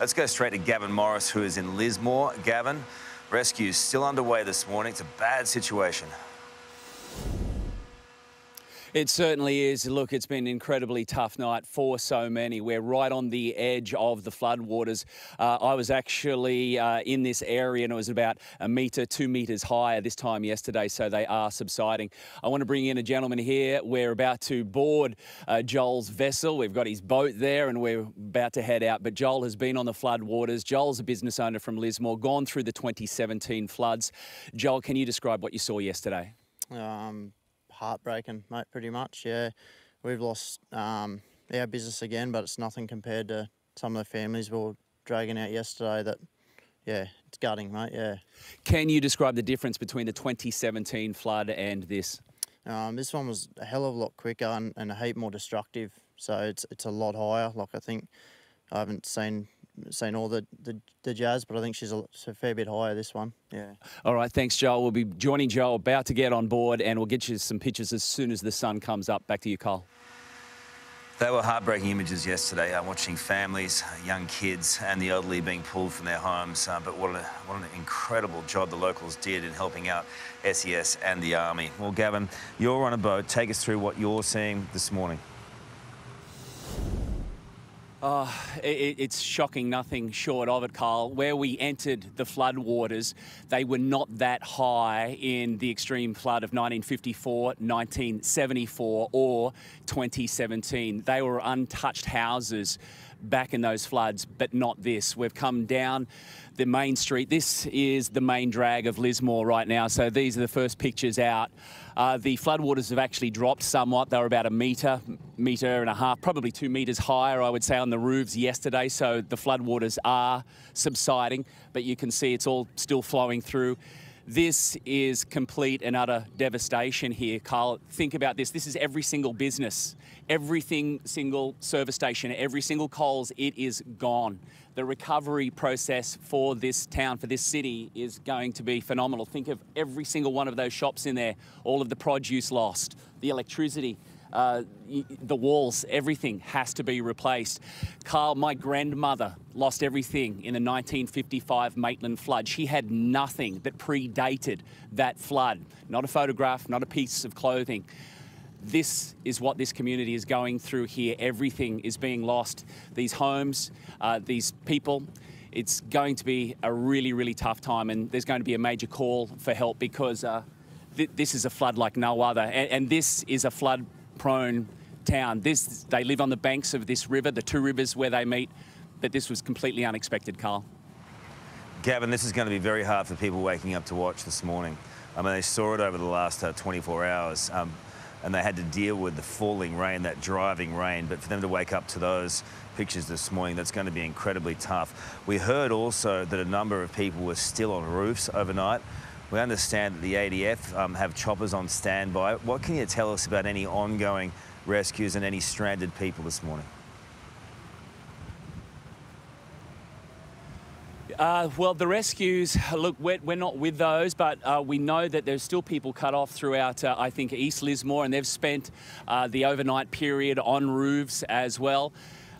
Let's go straight to Gavin Morris, who is in Lismore. Gavin, rescue's still underway this morning. It's a bad situation. It certainly is. Look, it's been an incredibly tough night for so many. We're right on the edge of the floodwaters. Uh, I was actually uh, in this area and it was about a metre, two metres higher this time yesterday, so they are subsiding. I want to bring in a gentleman here. We're about to board uh, Joel's vessel. We've got his boat there and we're about to head out. But Joel has been on the floodwaters. Joel's a business owner from Lismore, gone through the 2017 floods. Joel, can you describe what you saw yesterday? Um, heartbreaking, mate. Pretty much, yeah. We've lost um, our business again, but it's nothing compared to some of the families we were dragging out yesterday. That, yeah, it's gutting, mate. Yeah. Can you describe the difference between the 2017 flood and this? Um, this one was a hell of a lot quicker and, and a heap more destructive. So it's it's a lot higher. Like I think I haven't seen seen all the, the, the jazz, but I think she's a, a, fair bit higher this one. Yeah. All right, thanks, Joel. We'll be joining Joel about to get on board, and we'll get you some pictures as soon as the sun comes up. Back to you, Carl. They were heartbreaking images yesterday, uh, watching families, young kids, and the elderly being pulled from their homes. Uh, but what, a, what an incredible job the locals did in helping out SES and the Army. Well, Gavin, you're on a boat. Take us through what you're seeing this morning. Oh, it, it's shocking, nothing short of it, Carl. Where we entered the floodwaters, they were not that high in the extreme flood of 1954, 1974, or 2017. They were untouched houses back in those floods, but not this. We've come down the main street. This is the main drag of Lismore right now. So these are the first pictures out. Uh, the floodwaters have actually dropped somewhat. They were about a metre, metre and a half, probably two metres higher, I would say, on the roofs yesterday. So the floodwaters are subsiding, but you can see it's all still flowing through. This is complete and utter devastation here, Carl. Think about this. This is every single business, everything single service station, every single Coles, it is gone. The recovery process for this town, for this city, is going to be phenomenal. Think of every single one of those shops in there, all of the produce lost, the electricity, uh, the walls, everything has to be replaced. Carl, my grandmother lost everything in the 1955 Maitland flood. She had nothing that predated that flood. Not a photograph, not a piece of clothing. This is what this community is going through here. Everything is being lost. These homes, uh, these people, it's going to be a really, really tough time, and there's going to be a major call for help because uh, th this is a flood like no other, and, and this is a flood prone town. This, they live on the banks of this river, the two rivers where they meet, but this was completely unexpected, Carl. Gavin, this is going to be very hard for people waking up to watch this morning. I mean, they saw it over the last uh, 24 hours, um, and they had to deal with the falling rain, that driving rain. But for them to wake up to those pictures this morning, that's going to be incredibly tough. We heard also that a number of people were still on roofs overnight. We understand that the ADF um, have choppers on standby. What can you tell us about any ongoing rescues and any stranded people this morning? Uh, well, the rescues, look, we're, we're, not with those, but uh, we know that there's still people cut off throughout, uh, I think, East Lismore, and they've spent uh, the overnight period on roofs as well.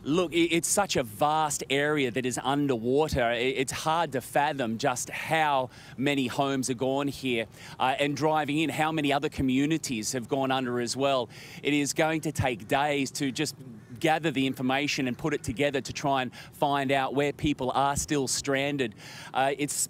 Look, it's such a vast area that is underwater. It's hard to fathom just how many homes are gone here uh, and driving in, how many other communities have gone under as well. It is going to take days to just gather the information and put it together to try and find out where people are still stranded. Uh, it's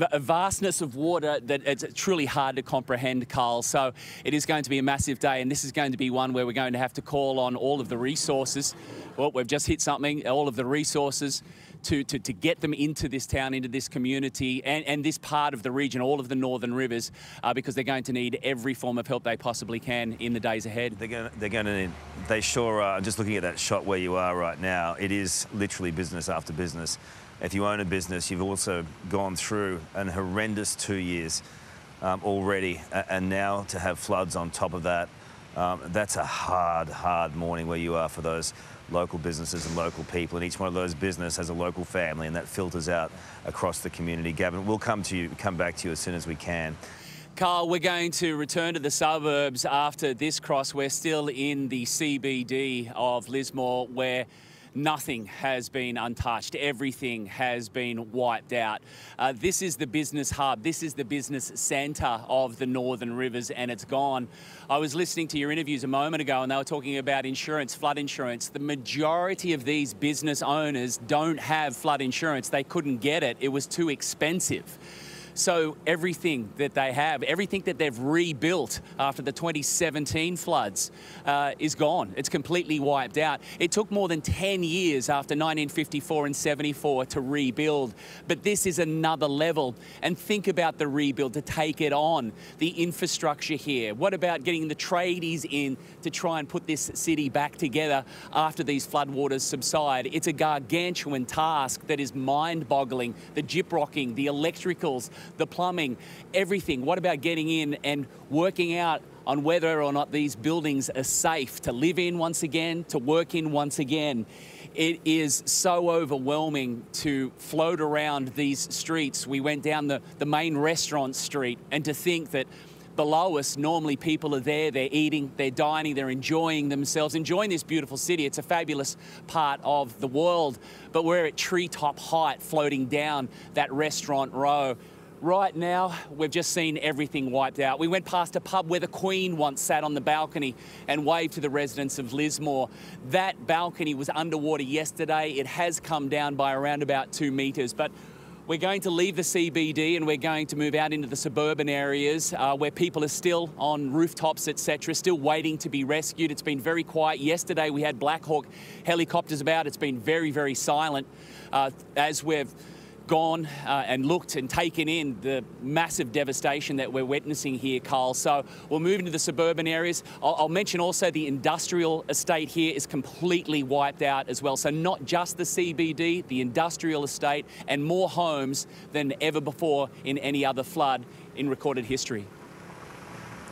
a vastness of water that it's truly hard to comprehend, Carl. So it is going to be a massive day, and this is going to be one where we're going to have to call on all of the resources. Well, we've just hit something, all of the resources to, to, to get them into this town, into this community, and, and this part of the region, all of the northern rivers, uh, because they're going to need every form of help they possibly can in the days ahead. They're going they're going to need, they sure are. Just looking at that shot where you are right now, it is literally business after business. If you own a business, you've also gone through an horrendous two years um, already, and now to have floods on top of that, um, that's a hard, hard morning where you are for those local businesses and local people, and each one of those businesses has a local family, and that filters out across the community. Gavin, we'll come to you, come back to you as soon as we can. Carl, we're going to return to the suburbs after this cross. We're still in the CBD of Lismore, where nothing has been untouched. Everything has been wiped out. Uh, this is the business hub. This is the business centre of the Northern Rivers, and it's gone. I was listening to your interviews a moment ago, and they were talking about insurance, flood insurance. The majority of these business owners don't have flood insurance. They couldn't get it, it was too expensive. So everything that they have, everything that they've rebuilt after the 2017 floods uh, is gone. It's completely wiped out. It took more than 10 years after 1954 and 74 to rebuild, but this is another level. And think about the rebuild to take it on, the infrastructure here. What about getting the tradies in to try and put this city back together after these floodwaters subside? It's a gargantuan task that is mind-boggling. The gyprocking, the electricals, the plumbing, everything. What about getting in and working out on whether or not these buildings are safe to live in once again, to work in once again? It is so overwhelming to float around these streets. We went down the, the main restaurant street and to think that below us, normally people are there, they're eating, they're dining, they're enjoying themselves, enjoying this beautiful city. It's a fabulous part of the world, but we're at treetop height floating down that restaurant row. Right now, we've just seen everything wiped out. We went past a pub where the Queen once sat on the balcony and waved to the residents of Lismore. That balcony was underwater yesterday. It has come down by around about two metres, but we're going to leave the CBD and we're going to move out into the suburban areas uh, where people are still on rooftops, etc., still waiting to be rescued. It's been very quiet. Yesterday we had Black Hawk helicopters about. It's been very, very silent uh, as we've gone uh, and looked and taken in the massive devastation that we're witnessing here, Carl. So we'll move into the suburban areas. I'll, I'll, mention also the industrial estate here is completely wiped out as well. So not just the CBD, the industrial estate, and more homes than ever before in any other flood in recorded history.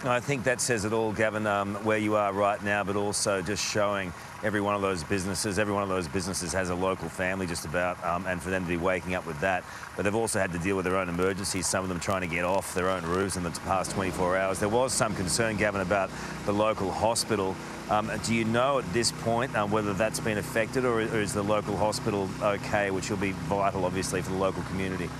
I think that says it all, Gavin, um, where you are right now, but also just showing every one of those businesses, every one of those businesses has a local family just about, um, and for them to be waking up with that. But they've also had to deal with their own emergencies, some of them trying to get off their own roofs in the past 24 hours. There was some concern, Gavin, about the local hospital. Um, do you know at this point um, whether that's been affected or, or is the local hospital okay, which will be vital, obviously, for the local community?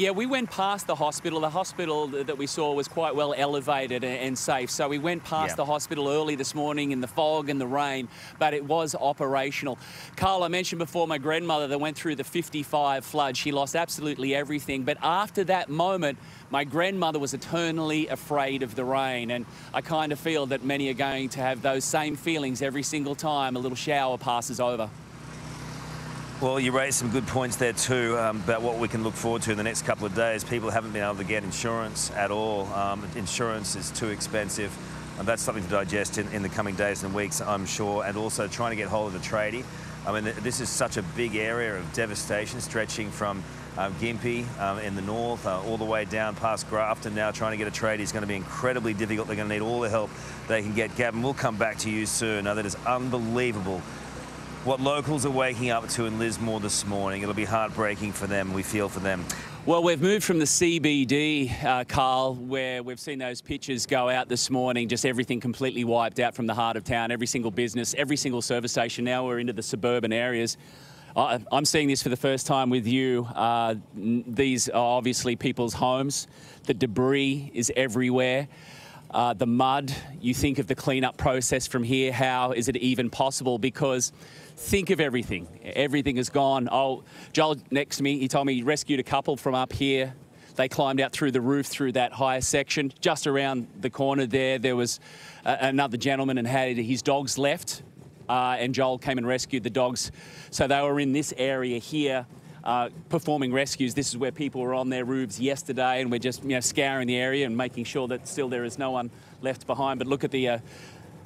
Yeah, we went past the hospital. The hospital that we saw was quite well elevated and safe. So we went past yeah. the hospital early this morning in the fog and the rain, but it was operational. Carl, I mentioned before my grandmother that went through the 55 flood. She lost absolutely everything. But after that moment, my grandmother was eternally afraid of the rain. And I kind of feel that many are going to have those same feelings every single time a little shower passes over. Well, you raised some good points there too um, about what we can look forward to in the next couple of days. People haven't been able to get insurance at all. Um, insurance is too expensive. And that's something to digest in, in, the coming days and weeks, I'm sure. And also trying to get hold of the tradie. I mean, this is such a big area of devastation stretching from um, Gympie um, in the north uh, all the way down past Grafton. Now trying to get a trade is going to be incredibly difficult. They're going to need all the help they can get. Gavin, we'll come back to you soon. Now, that is unbelievable what locals are waking up to in Lismore this morning. It'll be heartbreaking for them. We feel for them. Well, we've moved from the CBD, uh, Carl, where we've seen those pictures go out this morning, just everything completely wiped out from the heart of town, every single business, every single service station. Now we're into the suburban areas. I'm seeing this for the first time with you. Uh, these are obviously people's homes. The debris is everywhere. Uh, the mud, you think of the cleanup process from here. How is it even possible? Because think of everything. Everything is gone. Oh, Joel next to me, he told me he rescued a couple from up here. They climbed out through the roof through that higher section. Just around the corner there, there was uh, another gentleman and had his dogs left. Uh, and Joel came and rescued the dogs. So they were in this area here. Uh, performing rescues. This is where people were on their roofs yesterday, and we're just you know scouring the area and making sure that still there is no one left behind. But look at the uh,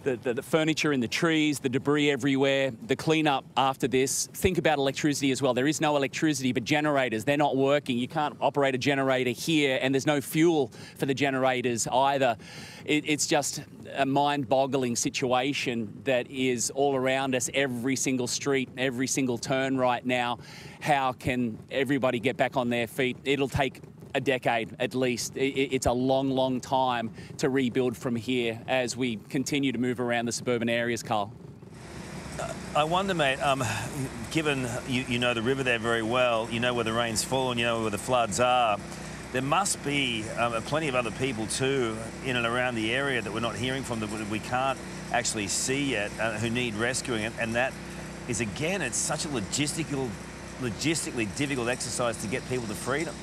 the, the, the, furniture in the trees, the debris everywhere, the cleanup after this. Think about electricity as well. There is no electricity, but generators, they're not working. You can't operate a generator here, and there's no fuel for the generators either. It, it's just a mind boggling situation that is all around us, every single street, every single turn right now. How can everybody get back on their feet? It'll take a decade at least. It's a long, long time to rebuild from here as we continue to move around the suburban areas, Carl. I wonder, mate, um, given you, you know the river there very well, you know where the rain's fallen, you know where the floods are, there must be um, plenty of other people too in and around the area that we're not hearing from that we can't actually see yet uh, who need rescuing. And, and that is, again, it's such a logistical, logistically difficult exercise to get people to freedom.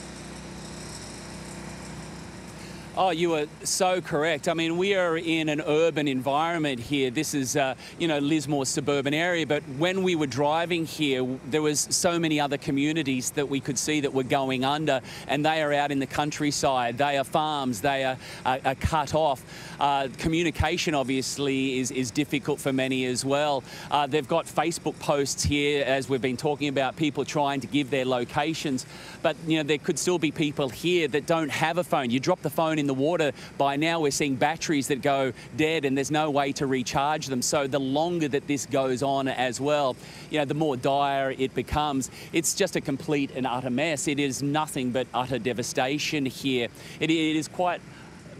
Oh, you are so correct. I mean, we are in an urban environment here. This is, uh, you know, Lismore's suburban area. But when we were driving here, there was so many other communities that we could see that were going under, and they are out in the countryside. They are farms. They are, are, are cut off. Uh, communication, obviously, is, is difficult for many as well. Uh, they've got Facebook posts here, as we've been talking about, people trying to give their locations. But, you know, there could still be people here that don't have a phone. You drop the phone in the water, by now we're seeing batteries that go dead and there's no way to recharge them. So the longer that this goes on as well, you know, the more dire it becomes. It's just a complete and utter mess. It is nothing but utter devastation here. it, it is quite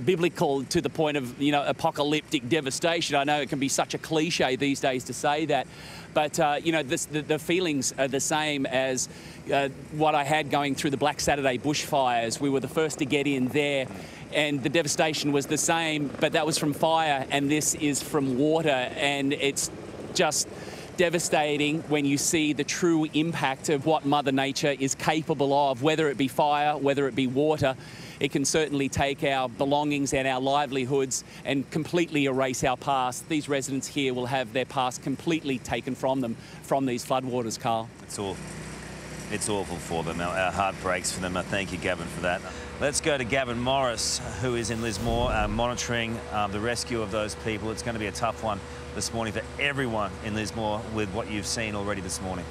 biblical to the point of you know apocalyptic devastation. I know it can be such a cliche these days to say that, but uh, you know this, the, the, feelings are the same as uh, what I had going through the Black Saturday bushfires. We were the first to get in there. And the devastation was the same, but that was from fire, and this is from water, and it's just devastating when you see the true impact of what Mother Nature is capable of, whether it be fire, whether it be water it can certainly take our belongings and our livelihoods and completely erase our past. These residents here will have their past completely taken from them from these floodwaters, Carl. It's all. It's awful for them. Our heart breaks for them. I thank you, Gavin, for that. Let's go to Gavin Morris, who is in Lismore, uh, monitoring um, the rescue of those people. It's going to be a tough one this morning for everyone in Lismore with what you've seen already this morning.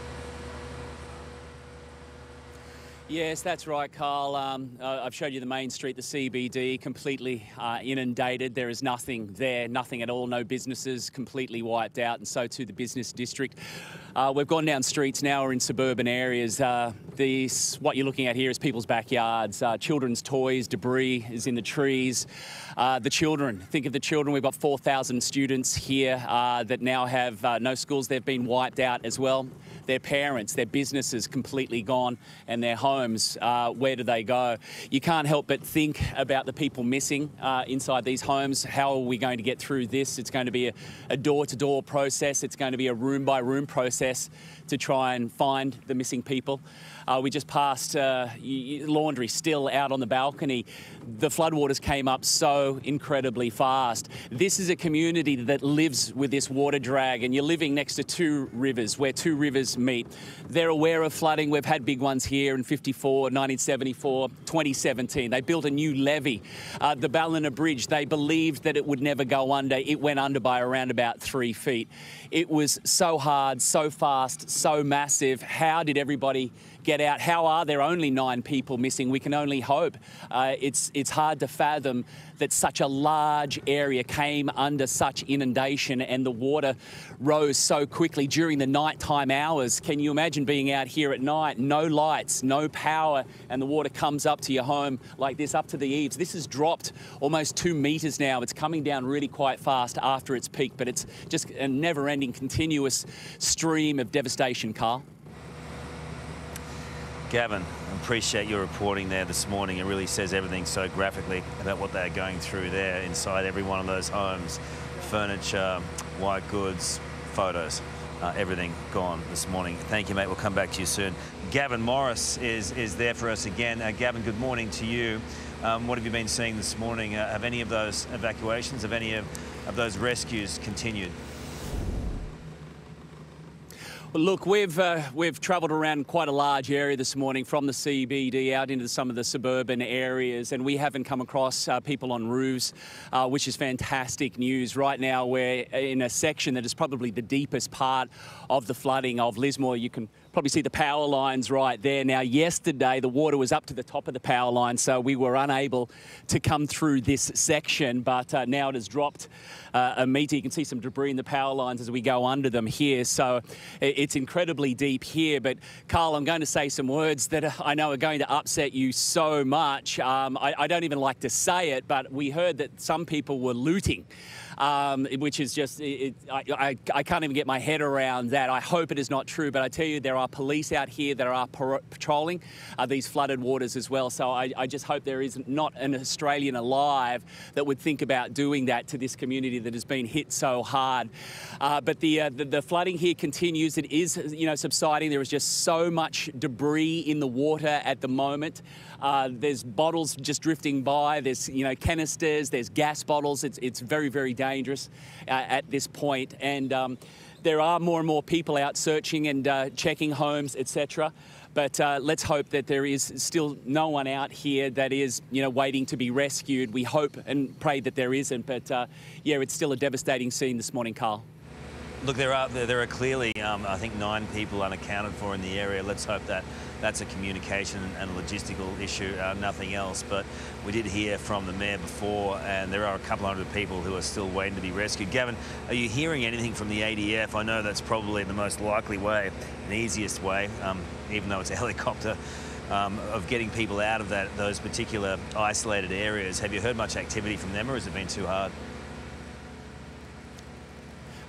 Yes, that's right, Carl. Um, uh, I've showed you the main street, the CBD, completely uh, inundated. There is nothing there, nothing at all, no businesses, completely wiped out, and so too the business district. Uh, we've gone down streets now, we're in suburban areas. Uh, what you're looking at here is people's backyards. Uh, children's toys, debris is in the trees. Uh, the children, think of the children. We've got 4,000 students here that now have no schools. They've been wiped out as well their parents, their businesses completely gone, and their homes, uh, where do they go? You can't help but think about the people missing uh, inside these homes. How are we going to get through this? It's going to be a door to door process, it's going to be a room by room process to try and find the missing people. Uh, we just passed uh, laundry still out on the balcony. The floodwaters came up so incredibly fast. This is a community that lives with this water drag, and you're living next to two rivers where two rivers meet. They're aware of flooding. We've had big ones here in 54, 1974, 2017. They built a new levee, uh, the Ballina Bridge. They believed that it would never go under. It went under by around about three feet. It was so hard, so fast, so massive. How did everybody get out. How are there only nine people missing? We can only hope. Uh, it's, it's hard to fathom that such a large area came under such inundation and the water rose so quickly during the nighttime hours. Can you imagine being out here at night, no lights, no power, and the water comes up to your home like this, up to the eaves? This has dropped almost two metres now. It's coming down really quite fast after its peak, but it's just a never ending, continuous stream of devastation, Carl. Gavin, I appreciate your reporting there this morning. It really says everything so graphically about what they're going through there inside every one of those homes. Furniture, white goods, photos, uh, everything gone this morning. Thank you, mate. We'll come back to you soon. Gavin Morris is, is there for us again. Uh, Gavin, good morning to you. Um, what have you been seeing this morning? Uh, have any of those evacuations, have any of, of those rescues continued? Well, look, we've uh, we've travelled around quite a large area this morning from the CBD out into some of the suburban areas, and we haven't come across uh, people on roofs, uh, which is fantastic news. Right now, we're in a section that is probably the deepest part of the flooding of Lismore. You can probably see the power lines right there. Now, yesterday, the water was up to the top of the power line, so we were unable to come through this section, but uh, now it has dropped uh, a metre. You can see some debris in the power lines as we go under them here, so it's incredibly deep here. But, Carl, I'm going to say some words that I know are going to upset you so much. Um, I, I don't even like to say it, but we heard that some people were looting um, which is just, it, I, I, I, can't even get my head around that. I hope it is not true, but I tell you, there are police out here that are patrolling uh, these flooded waters as well. So I, I just hope there is not an Australian alive that would think about doing that to this community that has been hit so hard. Uh, but the, uh, the, the flooding here continues. It is, you know, subsiding. There is just so much debris in the water at the moment. Uh, there's bottles just drifting by. There's you know canisters. There's gas bottles. It's it's very very dangerous uh, at this point. And um, there are more and more people out searching and uh, checking homes, etc. But uh, let's hope that there is still no one out here that is, you know, waiting to be rescued. We hope and pray that there isn't. But uh, yeah, it's still a devastating scene this morning, Carl. Look, there are there are clearly, um, I think, nine people unaccounted for in the area. Let's hope that that's a communication and logistical issue, uh, nothing else. But we did hear from the mayor before, and there are a couple hundred people who are still waiting to be rescued. Gavin, are you hearing anything from the ADF? I know that's probably the most likely way, and easiest way, um, even though it's a helicopter. Um, of getting people out of that those particular isolated areas. Have you heard much activity from them, or has it been too hard?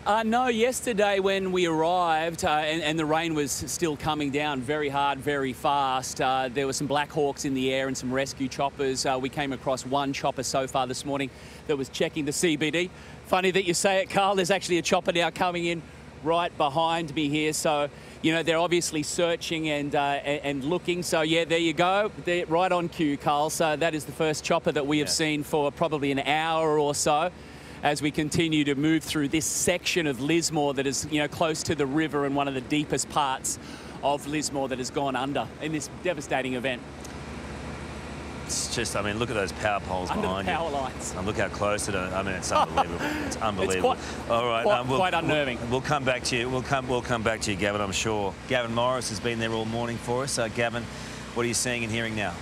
Uh, no, yesterday when we arrived uh, and, and, the rain was still coming down very hard, very fast, uh, there were some Black Hawks in the air and some rescue choppers. Uh, we came across one chopper so far this morning that was checking the CBD. Funny that you say it, Carl. There's actually a chopper now coming in right behind me here. So, you know, they're obviously searching and, uh, and looking. So, yeah, there you go. They're right on cue, Carl. So that is the first chopper that we have yeah. seen for probably an hour or so as we continue to move through this section of Lismore that is, you know, close to the river and one of the deepest parts of Lismore that has gone under in this devastating event. It's just, I mean, look at those power poles under behind the power you. lines. And look how close it is. I mean, it's unbelievable. it's unbelievable. It's quite, All right, quite, um, we'll, quite unnerving. We'll, we'll, come back to you. We'll come. We'll come back to you, Gavin. I'm sure. Gavin Morris has been there all morning for us. Uh, Gavin, what are you seeing and hearing now?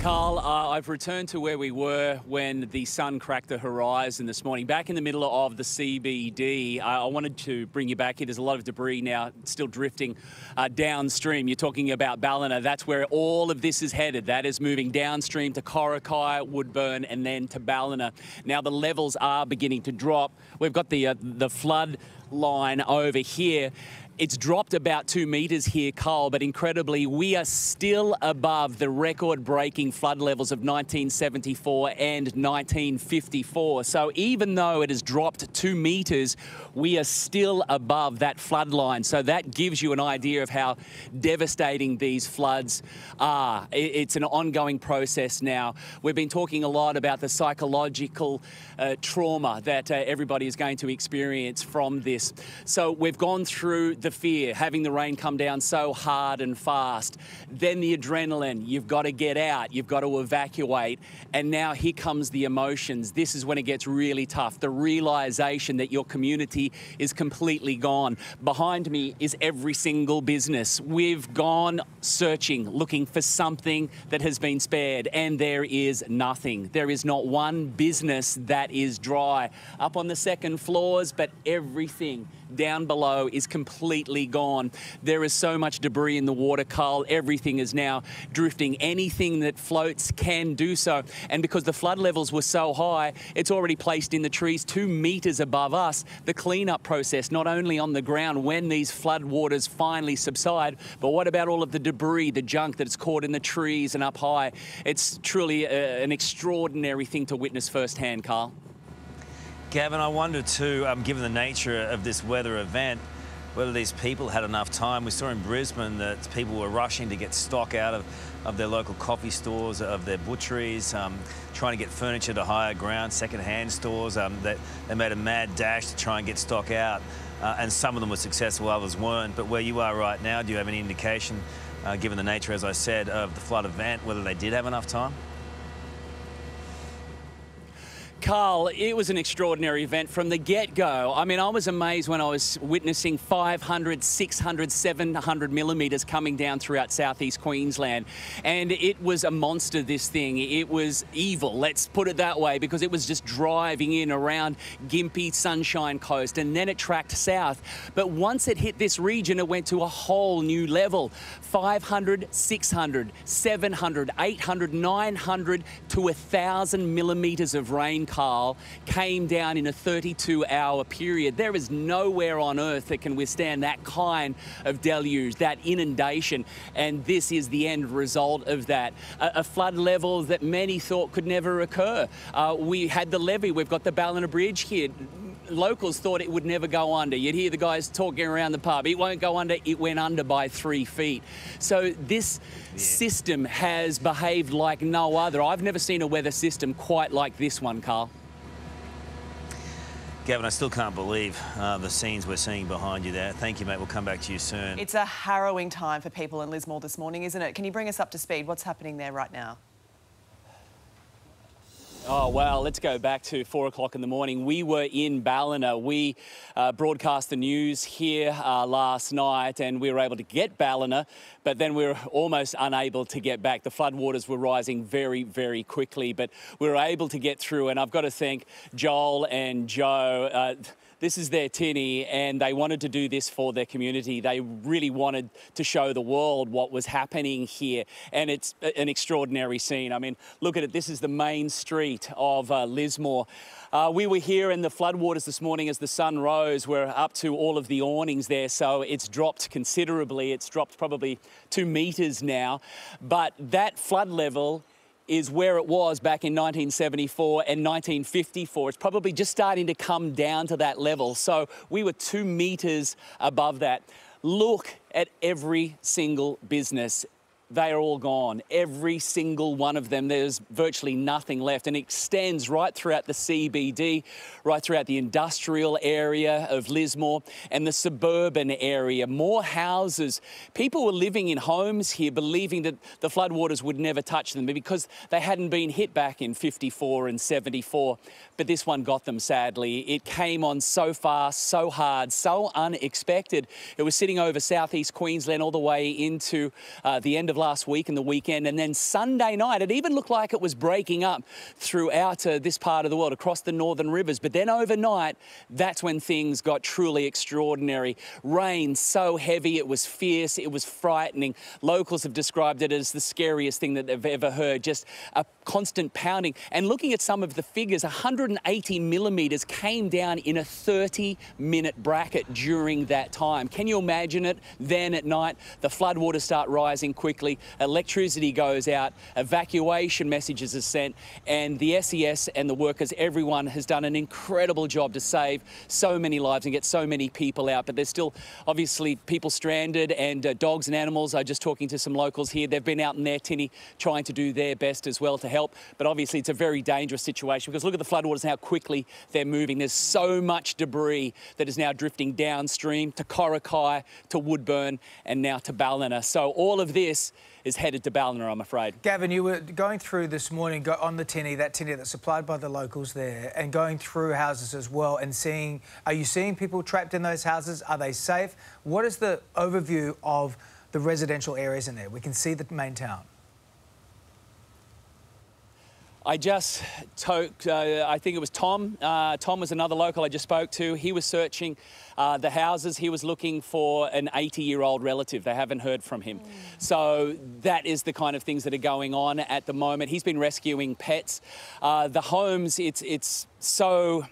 Carl, uh, I've returned to where we were when the sun cracked the horizon this morning. Back in the middle of the CBD, I wanted to bring you back here. There's a lot of debris now still drifting uh, downstream. You're talking about Ballina. That's where all of this is headed. That is moving downstream to Coraki, Woodburn, and then to Ballina. Now the levels are beginning to drop. We've got the uh, the flood line over here. It's dropped about two metres here, Carl, but incredibly, we are still above the record breaking flood levels of 1974 and 1954. So even though it has dropped two metres, we are still above that flood line. So that gives you an idea of how devastating these floods are. It's an ongoing process now. We've been talking a lot about the psychological uh, trauma that uh, everybody is going to experience from this. So we've gone through fear, having the rain come down so hard and fast. Then the adrenaline, you've got to get out, you've got to evacuate. And now here comes the emotions. This is when it gets really tough. The realization that your community is completely gone. Behind me is every single business. We've gone searching, looking for something that has been spared, and there is nothing. There is not one business that is dry. Up on the second floors, but everything down below is completely gone. There is so much debris in the water, Carl. Everything is now drifting. Anything that floats can do so. And because the flood levels were so high, it's already placed in the trees two metres above us. The cleanup process, not only on the ground when these flood waters finally subside, but what about all of the debris, the junk that's caught in the trees and up high? It's truly a, an extraordinary thing to witness firsthand, Carl. Gavin, I wonder too, um, given the nature of this weather event, whether these people had enough time. We saw in Brisbane that people were rushing to get stock out of, of their local coffee stores, of their butcheries, um, trying to get furniture to higher ground, second-hand stores. Um, they, they made a mad dash to try and get stock out, uh, and some of them were successful, others weren't. But where you are right now, do you have any indication, uh, given the nature, as I said, of the flood event, whether they did have enough time? Carl, it was an extraordinary event from the get go. I mean, I was amazed when I was witnessing 500, 600, 700 millimetres coming down throughout southeast Queensland. And it was a monster, this thing. It was evil, let's put it that way, because it was just driving in around Gympie, Sunshine Coast, and then it tracked south. But once it hit this region, it went to a whole new level 500, 600, 700, 800, 900 to 1,000 millimetres of rain, Carl, came down in a 32 hour period. There is nowhere on earth that can withstand that kind of deluge, that inundation. And this is the end result of that. A, a flood level that many thought could never occur. Uh, we had the levee, we've got the Ballina Bridge here locals thought it would never go under. You'd hear the guys talking around the pub. It won't go under. It went under by three feet. So this yeah. system has behaved like no other. I've never seen a weather system quite like this one, Carl. Gavin, I still can't believe uh, the scenes we're seeing behind you there. Thank you, mate. We'll come back to you soon. It's a harrowing time for people in Lismore this morning, isn't it? Can you bring us up to speed? What's happening there right now? Oh, well, let's go back to four o'clock in the morning. We were in Ballina. We uh, broadcast the news here uh, last night and we were able to get Ballina, but then we were almost unable to get back. The floodwaters were rising very, very quickly, but we were able to get through. And I've got to thank Joel and Joe. Uh, this is their tinny and they wanted to do this for their community. They really wanted to show the world what was happening here and it's an extraordinary scene. I mean, look at it. This is the main street of uh, Lismore. Uh, we were here in the floodwaters this morning as the sun rose. We're up to all of the awnings there, so it's dropped considerably. It's dropped probably two metres now. But that flood level is where it was back in 1974 and 1954. It's probably just starting to come down to that level. So we were two metres above that. Look at every single business they are all gone. Every single one of them, there's virtually nothing left. And it extends right throughout the CBD, right throughout the industrial area of Lismore and the suburban area. More houses. People were living in homes here believing that the floodwaters would never touch them because they hadn't been hit back in 54 and 74. But this one got them sadly. It came on so fast, so hard, so unexpected. It was sitting over southeast Queensland all the way into uh, the end of last week and the weekend. And then Sunday night, it even looked like it was breaking up throughout uh, this part of the world, across the northern rivers. But then overnight, that's when things got truly extraordinary. Rain so heavy, it was fierce, it was frightening. Locals have described it as the scariest thing that they've ever heard, just a constant pounding. And looking at some of the figures, 180 millimetres came down in a 30 minute bracket during that time. Can you imagine it? Then at night, the floodwaters start rising quickly electricity goes out, evacuation messages are sent, and the SES and the workers, everyone has done an incredible job to save so many lives and get so many people out. But there's still obviously people stranded and uh, dogs and animals. I'm just talking to some locals here. They've been out in their tinny trying to do their best as well to help. But obviously, it's a very dangerous situation because look at the floodwaters and how quickly they're moving. There's so much debris that is now drifting downstream to Coraki, to Woodburn, and now to Ballina. So all of this is headed to Ballina, I'm afraid. Gavin, you were going through this morning on the tinny, that tinny that's supplied by the locals there, and going through houses as well and seeing, are you seeing people trapped in those houses? Are they safe? What is the overview of the residential areas in there? We can see the main town. I just took, uh, I think it was Tom. Uh, Tom was another local I just spoke to. He was searching uh, the houses. He was looking for an 80 year old relative. They haven't heard from him. Mm. So that is the kind of things that are going on at the moment. He's been rescuing pets. Uh, the homes, it's, it's so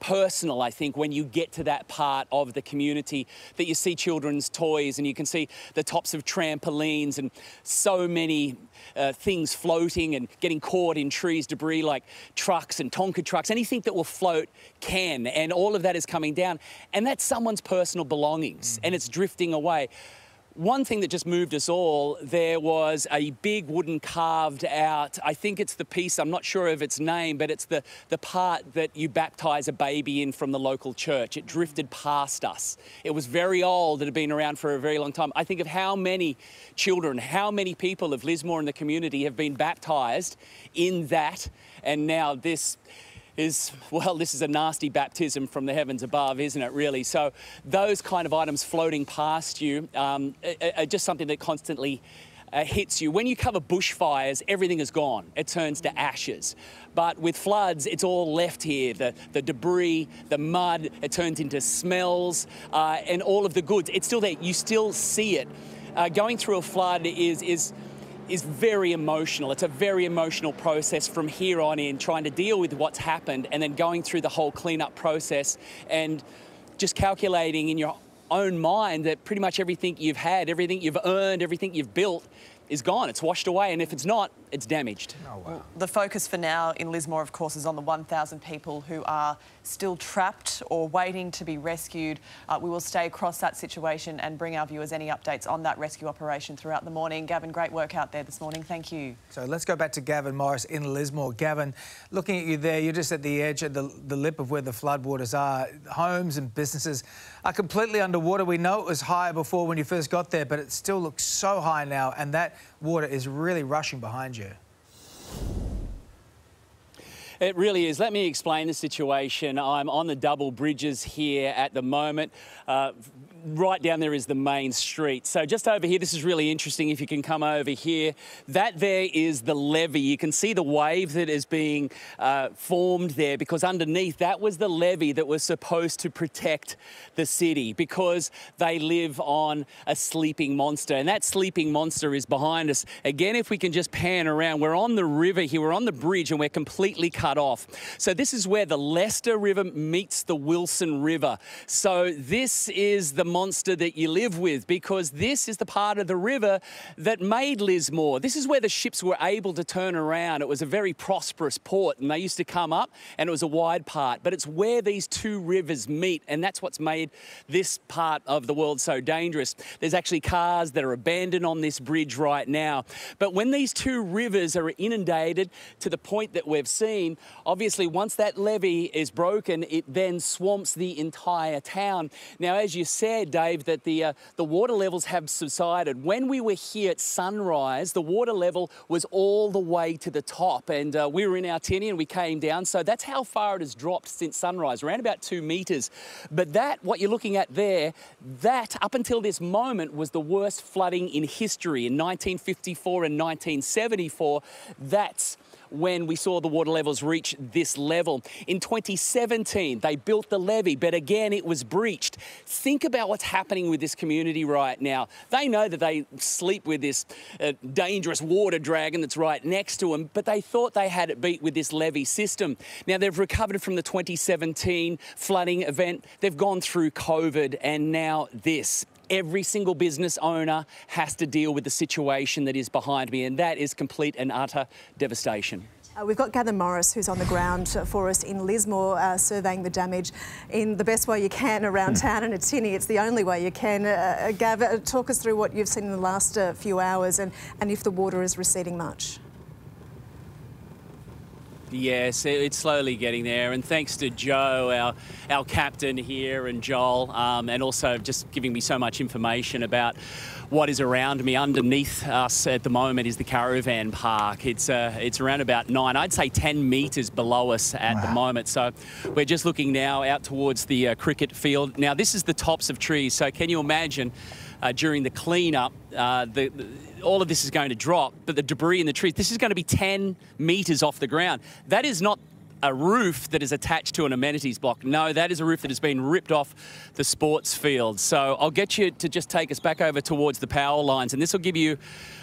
personal, I think, when you get to that part of the community that you see children's toys and you can see the tops of trampolines and so many uh, things floating and getting caught in trees, debris like trucks and Tonka trucks, anything that will float can. And all of that is coming down. And that's someone's personal belongings mm-hmm. and it's drifting away. One thing that just moved us all, there was a big wooden carved out, I think it's the piece, I'm not sure of its name, but it's the, the part that you baptize a baby in from the local church. It drifted past us. It was very old, it had been around for a very long time. I think of how many children, how many people of Lismore and the community have been baptized in that, and now this is, well, this is a nasty baptism from the heavens above, isn't it, really? So those kind of items floating past you um, are, just something that constantly uh, hits you. When you cover bushfires, everything is gone. It turns to ashes. But with floods, it's all left here. The, the debris, the mud, it turns into smells uh, and all of the goods. It's still there. You still see it. Uh, going through a flood is, is, is very emotional. It's a very emotional process from here on in, trying to deal with what's happened and then going through the whole cleanup process and just calculating in your own mind that pretty much everything you've had, everything you've earned, everything you've built is gone. It's washed away. And if it's not, it's damaged. Oh, wow. The focus for now in Lismore, of course, is on the 1,000 people who are still trapped or waiting to be rescued. Uh, we will stay across that situation and bring our viewers any updates on that rescue operation throughout the morning. Gavin, great work out there this morning. Thank you. So let's go back to Gavin Morris in Lismore. Gavin, looking at you there, you're just at the edge, at the, the lip of where the floodwaters are. Homes and businesses are completely underwater. We know it was higher before when you first got there, but it still looks so high now, and that water is really rushing behind you. It really is. Let me explain the situation. I'm on the double bridges here at the moment. Uh, right down there is the main street. So just over here, this is really interesting if you can come over here. That there is the levee. You can see the wave that is being uh, formed there because underneath that was the levee that was supposed to protect the city because they live on a sleeping monster. And that sleeping monster is behind us. Again, if we can just pan around, we're on the river here, we're on the bridge and we're completely cut off. So this is where the Leycester River meets the Wilson River. So this is the monster that you live with because this is the part of the river that made Lismore. This is where the ships were able to turn around. It was a very prosperous port and they used to come up and it was a wide part, but it's where these two rivers meet and that's what's made this part of the world so dangerous. There's actually cars that are abandoned on this bridge right now. But when these two rivers are inundated to the point that we've seen, obviously once that levee is broken, it then swamps the entire town. Now, as you said, Dave, that the, uh, the water levels have subsided. When we were here at sunrise, the water level was all the way to the top, and uh, we were in our tinny and we came down. So that's how far it has dropped since sunrise, around about two metres. But that, what you're looking at there, that up until this moment was the worst flooding in history in 1954 and 1974. That's when we saw the water levels reach this level. In 2017, they built the levee, but again, it was breached. Think about what's happening with this community right now. They know that they sleep with this uh, dangerous water dragon that's right next to them, but they thought they had it beat with this levee system. Now, they've recovered from the 2017 flooding event. They've gone through COVID and now this every single business owner has to deal with the situation that is behind me, and that is complete and utter devastation. Uh, we've got Gavin Morris, who's on the ground for us in Lismore, uh, surveying the damage in the best way you can around hmm. town. And it's tinny, it's the only way you can. Uh, uh Gav, uh, talk us through what you've seen in the last uh, few hours and, and if the water is receding much. Yes, it's slowly getting there, and thanks to Joe, our our captain here, and Joel, um, and also just giving me so much information about what is around me. Underneath us at the moment is the caravan park. It's uh, it's around about nine, I'd say ten metres below us at wow. the moment. So we're just looking now out towards the uh, cricket field. Now this is the tops of trees. So can you imagine? Uh, during the cleanup, uh, the, the all of this is going to drop, but the debris in the trees, this is going to be 10 metres off the ground. That is not a roof that is attached to an amenities block. No, that is a roof that has been ripped off the sports field. So I'll get you to just take us back over towards the power lines, and this will give you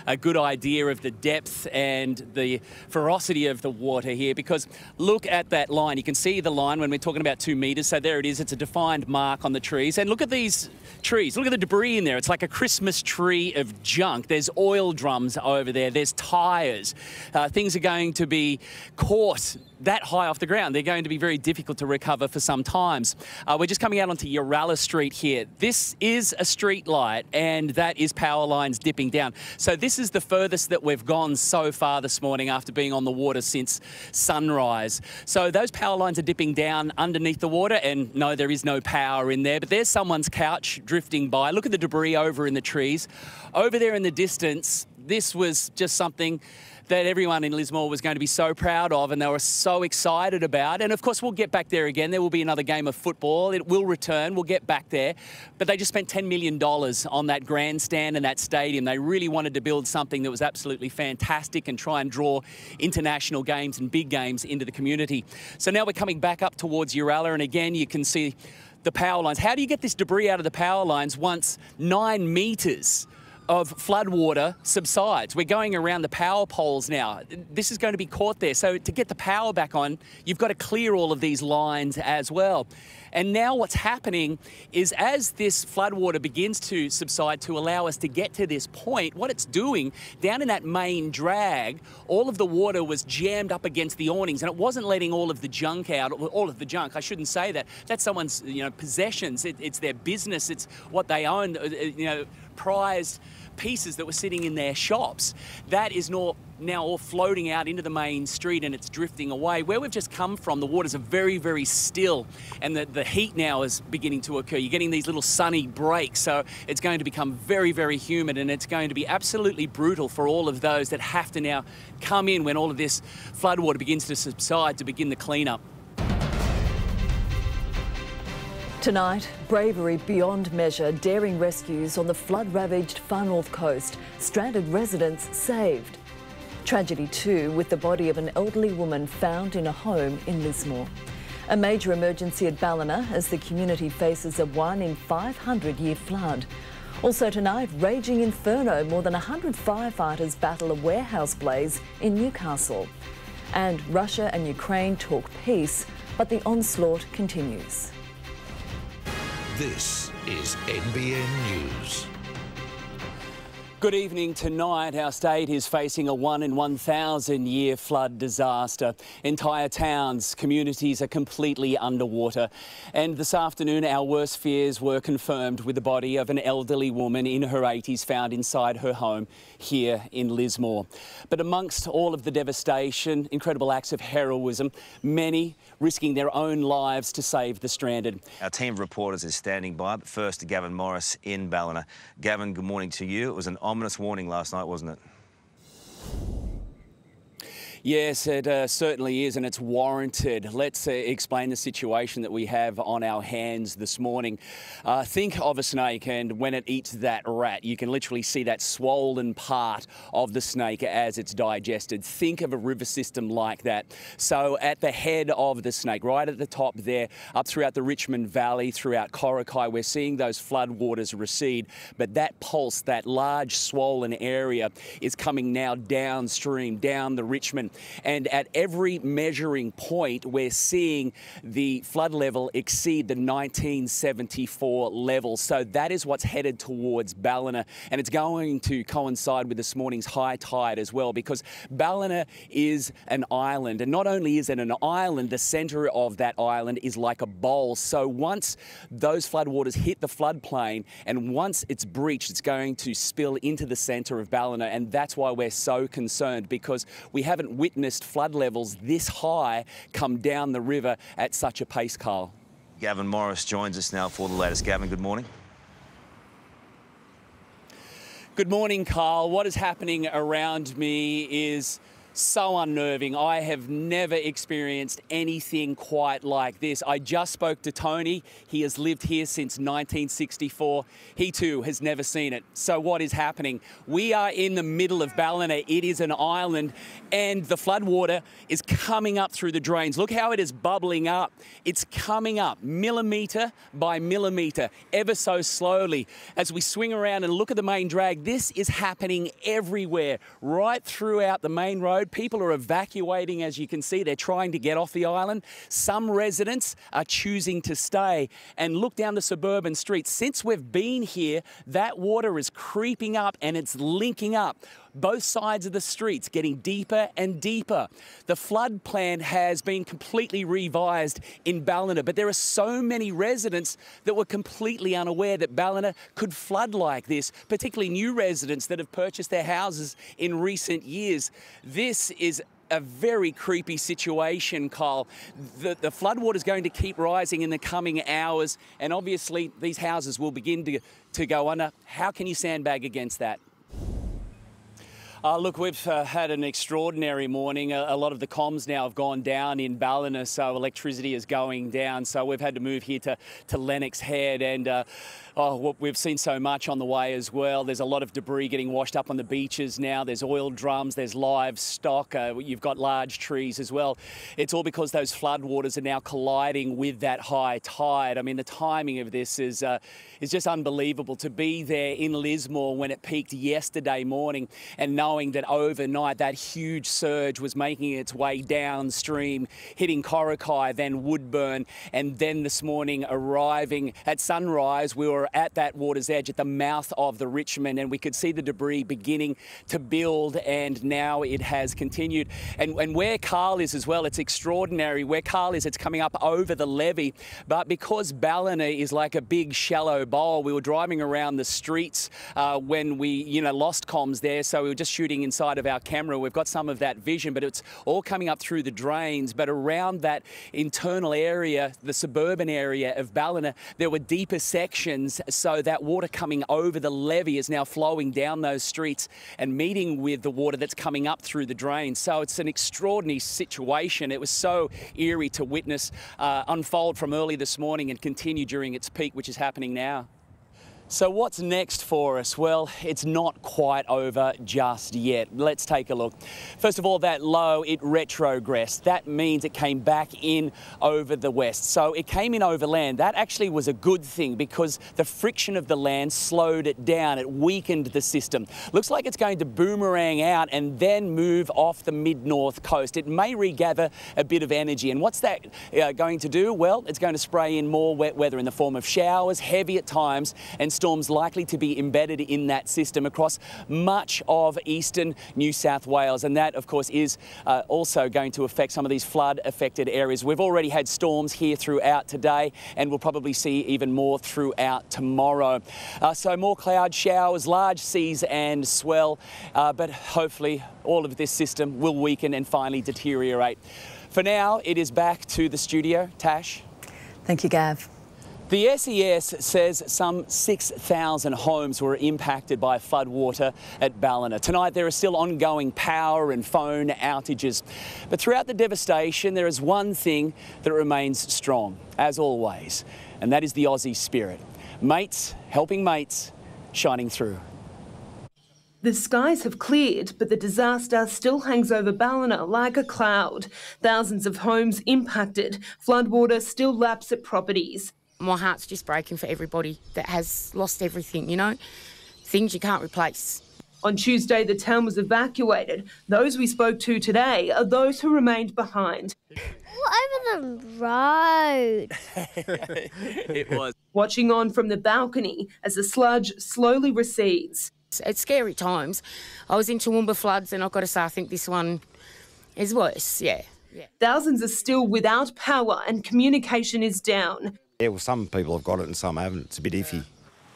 a good idea of the depth and the ferocity of the water here because look at that line. You can see the line when we're talking about two metres. So there it is. It's a defined mark on the trees. And look at these trees. Look at the debris in there. It's like a Christmas tree of junk. There's oil drums over there. There's tyres. Uh, things are going to be caught that high off the ground. They're going to be very difficult to recover for some times. Uh, we're just coming out onto Uralba Street here. This is a street light and that is power lines dipping down. So this is the furthest that we've gone so far this morning after being on the water since sunrise. So those power lines are dipping down underneath the water and no, there is no power in there, but there's someone's couch drifting by. Look at the debris over in the trees. Over there in the distance, this was just something that everyone in Lismore was going to be so proud of and they were so excited about. And of course, we'll get back there again. There will be another game of football. It will return. We'll get back there. But they just spent $10 million on that grandstand and that stadium. They really wanted to build something that was absolutely fantastic and try and draw international games and big games into the community. So now we're coming back up towards Uralba, and again, you can see the power lines. How do you get this debris out of the power lines once nine metres of floodwater subsides. We're going around the power poles now. This is going to be caught there. So to get the power back on, you've got to clear all of these lines as well. And now what's happening is as this floodwater begins to subside to allow us to get to this point, what it's doing down in that main drag, all of the water was jammed up against the awnings and it wasn't letting all of the junk out, all of the junk. I shouldn't say that. That's someone's, you know, possessions. It, it's their business. It's what they own, uh, uh, you know, prized pieces that were sitting in their shops. That is not now all floating out into the main street and it's drifting away. Where we've just come from, the waters are very, very still and the, the heat now is beginning to occur. You're getting these little sunny breaks, so it's going to become very, very humid and it's going to be absolutely brutal for all of those that have to now come in when all of this floodwater begins to subside to begin the cleanup. Tonight, bravery beyond measure, daring rescues on the flood-ravaged far north coast, stranded residents saved. Tragedy too, with the body of an elderly woman found in a home in Lismore. A major emergency at Ballina as the community faces a 1 in 500 year flood. Also tonight, raging inferno, more than 100 firefighters battle a warehouse blaze in Newcastle. And Russia and Ukraine talk peace, but the onslaught continues. This is NBN News. Good evening. Tonight, our state is facing a one in 1,000 year flood disaster. Entire towns, communities are completely underwater. And this afternoon, our worst fears were confirmed with the body of an elderly woman in her 80s found inside her home here in Lismore. But amongst all of the devastation, incredible acts of heroism, many risking their own lives to save the stranded. Our team of reporters is standing by, but first to Gavin Morris in Ballina. Gavin, good morning to you. It was an ominous warning last night, wasn't it? Yes, it uh, certainly is, and it's warranted. Let's uh, explain the situation that we have on our hands this morning. Uh, think of a snake, and when it eats that rat, you can literally see that swollen part of the snake as it's digested. Think of a river system like that. So, at the head of the snake, right at the top there, up throughout the Richmond Valley, throughout Coraki, we're seeing those floodwaters recede, but that pulse, that large swollen area, is coming now downstream, down the Richmond and at every measuring point, we're seeing the flood level exceed the 1974 level. So that is what's headed towards Ballina. And it's going to coincide with this morning's high tide as well, because Ballina is an island. And not only is it an island, the centre of that island is like a bowl. So once those floodwaters hit the floodplain and once it's breached, it's going to spill into the centre of Ballina. And that's why we're so concerned, because we haven't witnessed flood levels this high come down the river at such a pace, Carl. Gavin Morris joins us now for the latest. Gavin, good morning. Good morning, Carl. What is happening around me is so unnerving. I have never experienced anything quite like this. I just spoke to Tony. He has lived here since 1964. He too has never seen it. So, what is happening? We are in the middle of Ballina. It is an island, and the floodwater is coming up through the drains. Look how it is bubbling up. It's coming up millimetre by millimetre, ever so slowly. As we swing around and look at the main drag, this is happening everywhere, right throughout the main road road. People are evacuating, as you can see. They're trying to get off the island. Some residents are choosing to stay and look down the suburban streets. Since we've been here, that water is creeping up and it's linking up both sides of the streets getting deeper and deeper. The flood plan has been completely revised in Ballina, but there are so many residents that were completely unaware that Ballina could flood like this, particularly new residents that have purchased their houses in recent years. This is a very creepy situation, Kyle. The, the floodwater is going to keep rising in the coming hours, and obviously these houses will begin to, to go under. How can you sandbag against that? Uh, look, we've uh, had an extraordinary morning. A, a, lot of the comms now have gone down in Ballina, so electricity is going down. So we've had to move here to, to Lennox Head and uh, oh, we've seen so much on the way as well. There's a lot of debris getting washed up on the beaches now. There's oil drums, there's livestock, uh, you've got large trees as well. It's all because those floodwaters are now colliding with that high tide. I mean, the timing of this is, uh, is just unbelievable. To be there in Lismore when it peaked yesterday morning and knowing that overnight that huge surge was making its way downstream, hitting Coraki, then Woodburn, and then this morning arriving at sunrise, we were at that water's edge at the mouth of the Richmond and we could see the debris beginning to build and now it has continued. And, and where Carl is as well, it's extraordinary. Where Carl is, it's coming up over the levee. But because Ballina is like a big shallow bowl, we were driving around the streets uh, when we, you know, lost comms there. So we were just shooting inside of our camera. We've got some of that vision, but it's all coming up through the drains. But around that internal area, the suburban area of Ballina, there were deeper sections so that water coming over the levee is now flowing down those streets and meeting with the water that's coming up through the drains. So it's an extraordinary situation. It was so eerie to witness uh, unfold from early this morning and continue during its peak, which is happening now. So what's next for us? Well, it's not quite over just yet. Let's take a look. First of all, that low, it retrogressed. That means it came back in over the west. So it came in over land. That actually was a good thing because the friction of the land slowed it down. It weakened the system. Looks like it's going to boomerang out and then move off the mid-north coast. It may regather a bit of energy. And what's that uh, going to do? Well, it's going to spray in more wet weather in the form of showers, heavy at times, and storms likely to be embedded in that system across much of eastern New South Wales. And that, of course, is uh, also going to affect some of these flood affected areas. We've already had storms here throughout today, and we'll probably see even more throughout tomorrow. Uh, so, more cloud showers, large seas, and swell. Uh, but hopefully, all of this system will weaken and finally deteriorate. For now, it is back to the studio. Tash. Thank you, Gav. The SES says some 6,000 homes were impacted by floodwater at Ballina. Tonight there are still ongoing power and phone outages. But throughout the devastation, there is one thing that remains strong, as always, and that is the Aussie spirit. Mates helping mates, shining through. The skies have cleared, but the disaster still hangs over Ballina like a cloud. Thousands of homes impacted, floodwater still laps at properties my heart's just breaking for everybody that has lost everything, you know, things you can't replace. On Tuesday, the town was evacuated. Those we spoke to today are those who remained behind. All over the road. it was. Watching on from the balcony as the sludge slowly recedes. It's scary times. I was in Toowoomba floods, and I've got to say, I think this one is worse, yeah. yeah. Thousands are still without power, and communication is down. Yeah, well, some people have got it and some haven't. It's a bit iffy.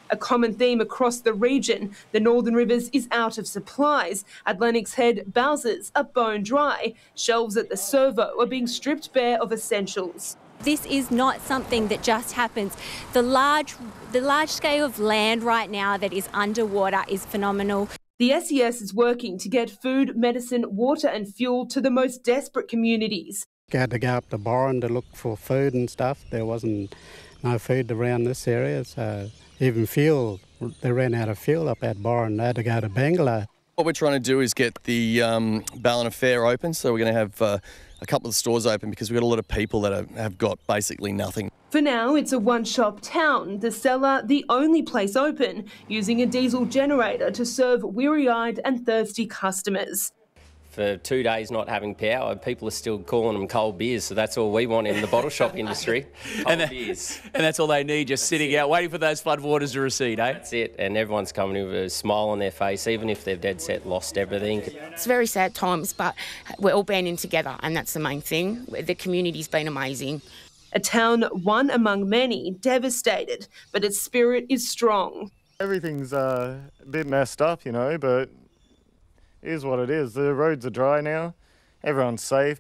A common theme across the region, the Northern Rivers is out of supplies. At Lennox Head, Bowsers are bone dry. Shelves at the servo are being stripped bare of essentials. This is not something that just happens. The large, the large scale of land right now that is underwater is phenomenal. The SES is working to get food, medicine, water and fuel to the most desperate communities. I had to go up to Byron to look for food and stuff. There wasn't no food around this area, so even fuel, they ran out of fuel up at Byron. They had to go to Bangalow. What we're trying to do is get the um, Ballina Fair open, so we're going to have uh, a couple of stores open because we've got a lot of people that are, have got basically nothing. For now, it's a one-shop town, the cellar the only place open, using a diesel generator to serve weary-eyed and thirsty customers for two days not having power, people are still calling them cold beers. So that's all we want in the bottle shop industry. Cold and that, beers. And that's all they need, just that's sitting it. out, waiting for those floodwaters to recede, eh? That's it. And everyone's coming with a smile on their face, even if they've dead set lost everything. It's very sad times, but we're all banding together, and that's the main thing. The community's been amazing. A town, one among many, devastated, but its spirit is strong. Everything's uh, a bit messed up, you know, but is what it is. The roads are dry now. Everyone's safe.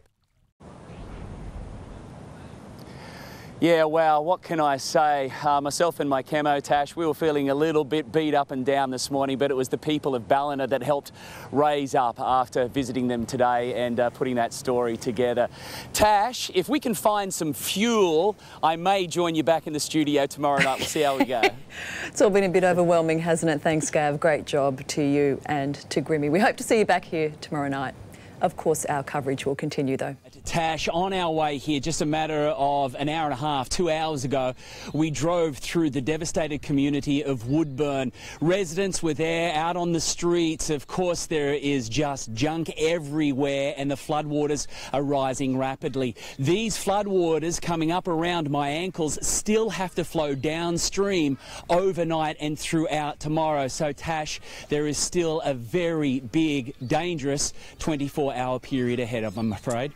Yeah, wow, what can I say? Uh, myself and my camo Tash, we were feeling a little bit beat up and down this morning, but it was the people of Ballina that helped raise up after visiting them today and uh, putting that story together. Tash, if we can find some fuel, I may join you back in the studio tomorrow night. We'll see how we go. it's all been a bit overwhelming, hasn't it? Thanks, Gav. Great job to you and to Grimmy. We hope to see you back here tomorrow night. Of course, our coverage will continue though. Tash, on our way here, just a matter of an hour and a half, two hours ago, we drove through the devastated community of Woodburn. Residents were there out on the streets. Of course, there is just junk everywhere and the floodwaters are rising rapidly. These floodwaters coming up around my ankles still have to flow downstream overnight and throughout tomorrow. So, Tash, there is still a very big, dangerous 24 hour period ahead of them, I'm afraid.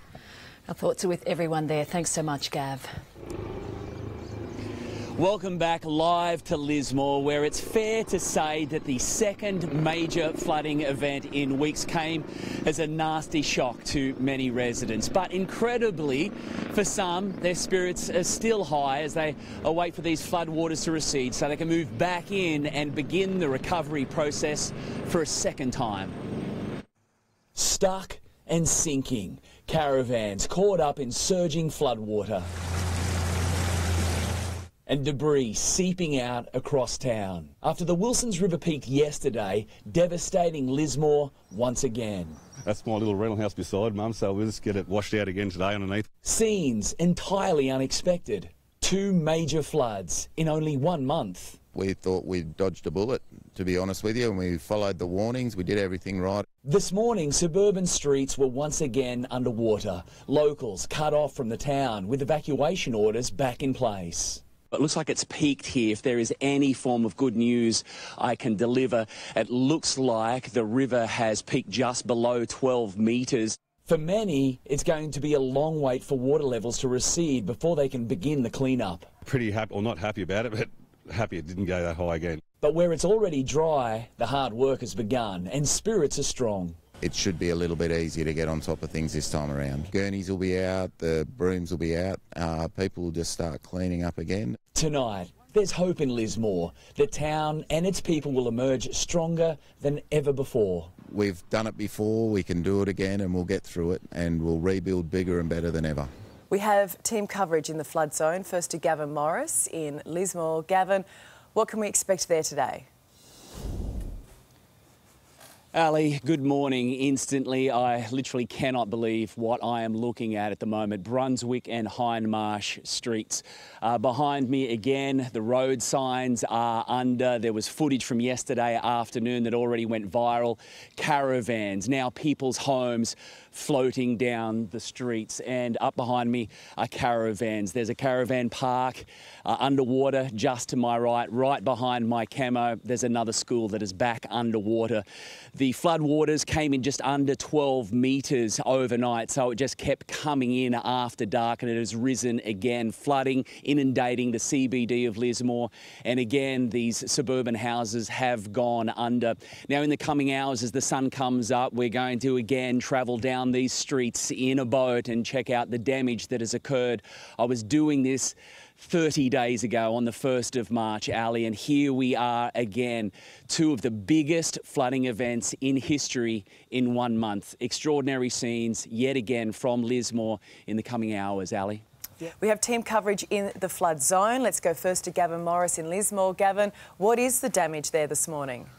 Our thoughts are with everyone there. Thanks so much, Gav. Welcome back live to Lismore, where it's fair to say that the second major flooding event in weeks came as a nasty shock to many residents. But incredibly, for some, their spirits are still high as they await for these floodwaters to recede so they can move back in and begin the recovery process for a second time. Stuck and sinking, caravans caught up in surging floodwater and debris seeping out across town. After the Wilsons River peaked yesterday, devastating Lismore once again. That's my little rental house beside mum, so we'll just get it washed out again today underneath. Scenes entirely unexpected. Two major floods in only one month. We thought we'd dodged a bullet, to be honest with you, and we followed the warnings. We did everything right. This morning, suburban streets were once again underwater. Locals cut off from the town with evacuation orders back in place. It looks like it's peaked here. If there is any form of good news I can deliver, it looks like the river has peaked just below 12 metres. For many, it's going to be a long wait for water levels to recede before they can begin the clean-up. Pretty happy, or not happy about it, but happy it didn't go that high again. But where it's already dry, the hard work has begun and spirits are strong. It should be a little bit easier to get on top of things this time around. Gurneys will be out, the brooms will be out, uh, people will just start cleaning up again. Tonight, there's hope in Lismore. The town and its people will emerge stronger than ever before. We've done it before, we can do it again, and we'll get through it, and we'll rebuild bigger and better than ever. We have team coverage in the flood zone. First to Gavin Morris in Lismore. Gavin, what can we expect there today? Ali, good morning. Instantly, I literally cannot believe what I am looking at at the moment. Brunswick and Hindmarsh streets. Uh, behind me again, the road signs are under. There was footage from yesterday afternoon that already went viral. Caravans, now people's homes floating down the streets. And up behind me are caravans. There's a caravan park uh, underwater just to my right. Right behind my camo, there's another school that is back underwater. The floodwaters came in just under 12 metres overnight, so it just kept coming in after dark and it has risen again, flooding, inundating the CBD of Lismore. And again, these suburban houses have gone under. Now, in the coming hours, as the sun comes up, we're going to again travel down these streets in a boat and check out the damage that has occurred. I was doing this 30 days ago on the 1st of March, Ali, and here we are again. Two of the biggest flooding events in history in one month. Extraordinary scenes yet again from Lismore in the coming hours, Ali. We have team coverage in the flood zone. Let's go first to Gavin Morris in Lismore. Gavin, what is the damage there this morning?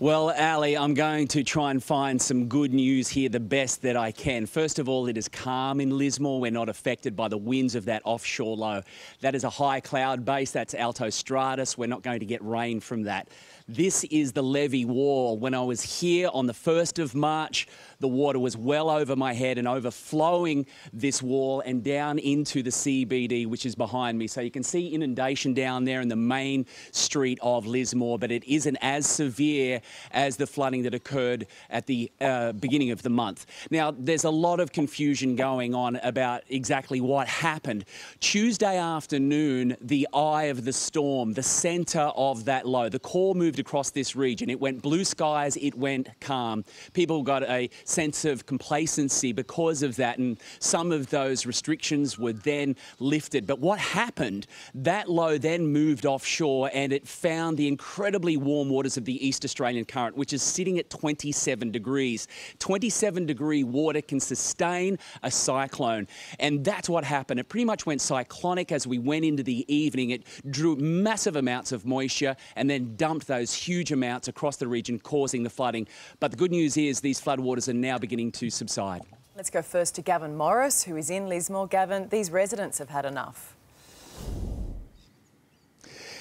Well, Ali, I'm going to try and find some good news here, the best that I can. First of all, it is calm in Lismore. We're not affected by the winds of that offshore low. That is a high cloud base. That's alto stratus. We're not going to get rain from that. This is the levee wall. When I was here on the 1st of March, the water was well over my head and overflowing this wall and down into the CBD, which is behind me. So you can see inundation down there in the main street of Lismore, but it isn't as severe as the flooding that occurred at the uh, beginning of the month. Now, there's a lot of confusion going on about exactly what happened. Tuesday afternoon, the eye of the storm, the centre of that low, the core moved across this region. It went blue skies, it went calm. People got a sense of complacency because of that, and some of those restrictions were then lifted. But what happened? That low then moved offshore and it found the incredibly warm waters of the East Australian current, which is sitting at 27 degrees. 27 degree water can sustain a cyclone, and that's what happened. It pretty much went cyclonic as we went into the evening. It drew massive amounts of moisture and then dumped those huge amounts across the region, causing the flooding. But the good news is these floodwaters are now beginning to subside. Let's go first to Gavin Morris, who is in Lismore. Gavin, these residents have had enough.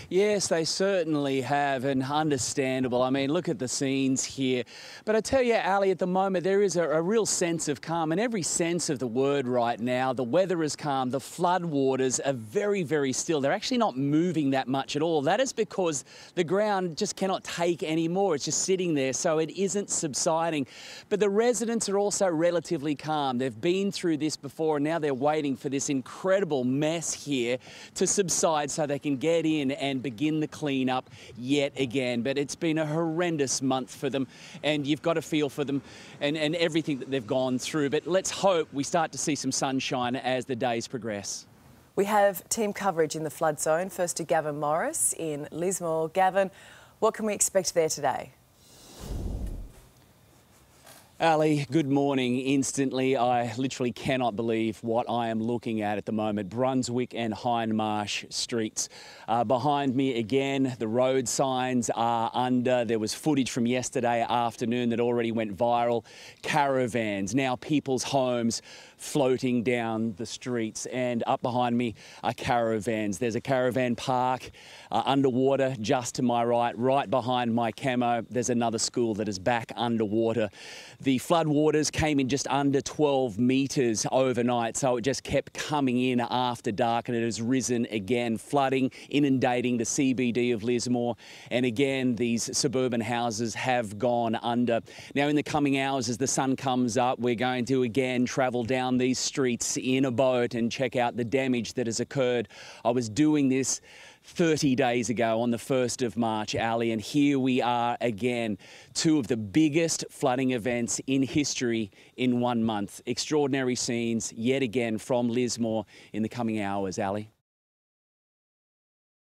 Yes, they certainly have, and understandable. I mean, look at the scenes here. But I tell you, Ali, at the moment, there is a, a real sense of calm in every sense of the word right now. The weather is calm, the floodwaters are very, very still. They're actually not moving that much at all. That is because the ground just cannot take any more. It's just sitting there, so it isn't subsiding. But the residents are also relatively calm. They've been through this before, and now they're waiting for this incredible mess here to subside so they can get in and and begin the clean-up yet again. But it's been a horrendous month for them, and you've got to feel for them and, and everything that they've gone through. But let's hope we start to see some sunshine as the days progress. We have team coverage in the flood zone. First to Gavin Morris in Lismore. Gavin, what can we expect there today? Ali, good morning. Instantly, I literally cannot believe what I am looking at at the moment. Brunswick and Hindmarsh streets. Uh, behind me again, the road signs are under. There was footage from yesterday afternoon that already went viral. Caravans, now people's homes floating down the streets. And up behind me are caravans. There's a caravan park uh, underwater just to my right. Right behind my camo, there's another school that is back underwater. The floodwaters came in just under 12 metres overnight, so it just kept coming in after dark and it has risen again, flooding, inundating the CBD of Lismore. And again, these suburban houses have gone under. Now, in the coming hours, as the sun comes up, we're going to again travel down down these streets in a boat and check out the damage that has occurred. I was doing this 30 days ago on the 1st of March, Ali, and here we are again. Two of the biggest flooding events in history in one month. Extraordinary scenes yet again from Lismore in the coming hours, Ali.